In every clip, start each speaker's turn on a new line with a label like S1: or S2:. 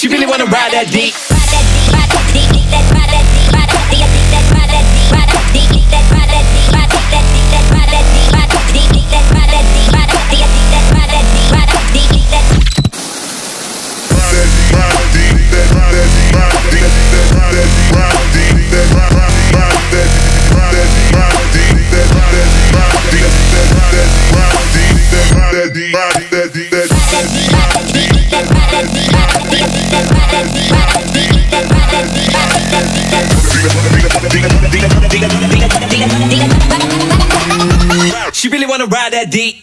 S1: She really wanna ride that D. wanna ride that D.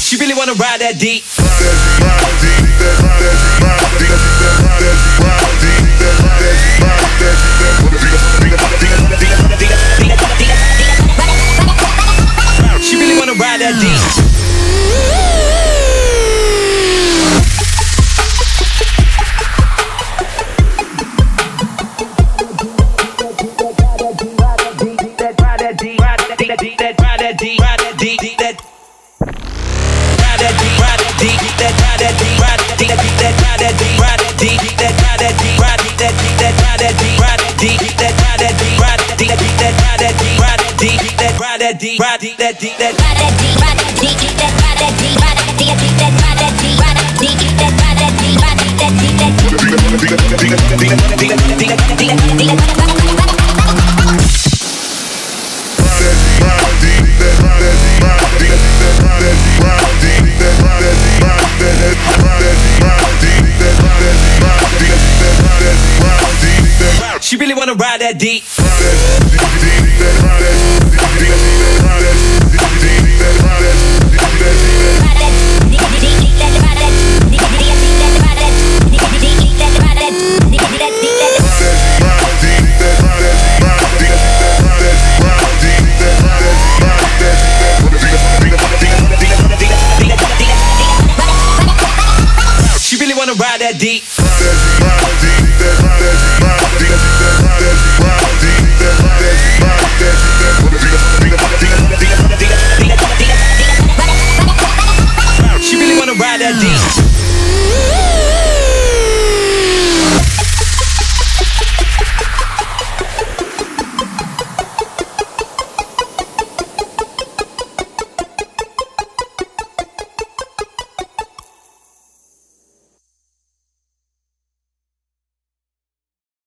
S1: She really wanna ride that D. really wanna ride that D. She really wanna ride that that deep. She really wanna ride that deep.